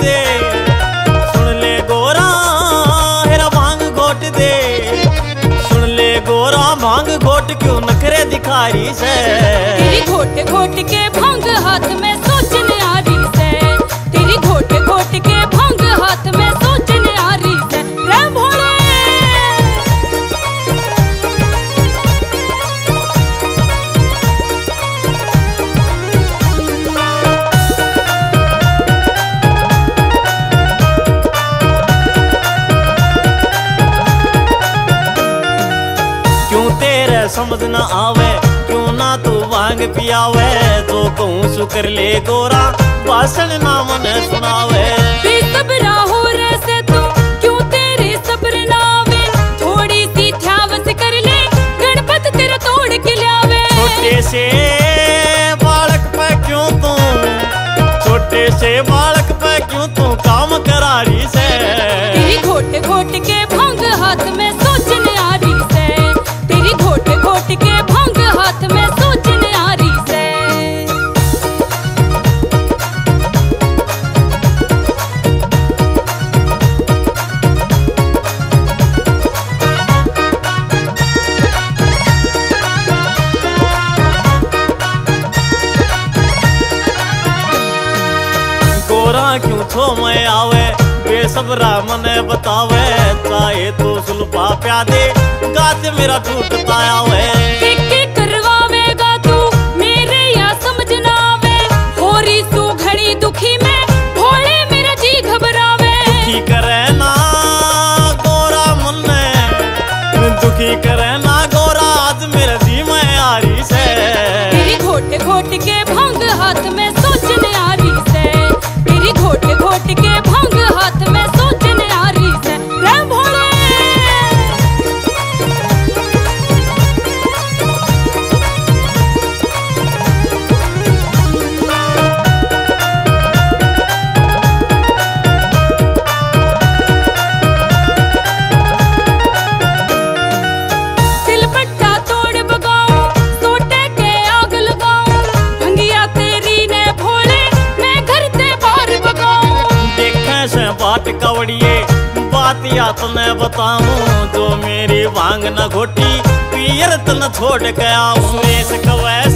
दे। सुन ले गोरा, हेरा भाँग घोट दे। सुन ले गोरा भाँग घोट क्यों नखरे दिखारी से? घोट घोट के भाँग हाथ में सोचने तेरे समझ न आवे क्यों ना तू भाँग पियावे? तो कहूँ शुक्र ले गोरा भाषण ना मन सुनावे। बेसब्रा हो रे से तू क्यों तेरे सब्र ना आवे? थोड़ी सी ध्यावस कर ले गणपत तेरा तोड़ के लावे। छोटे से बालक पे क्यों तू छोटे से बालक क्यों छो मैं आवे? बेसबरा मन बतावे चाहे तो सुलभा प्यादे गाते मेरा टूटता आवे। के बात कवड़िए, बात या तो मैं बताऊँ, जो मेरी भाँग न घोटी पियर तो न छोड़ गया उसमें से कवे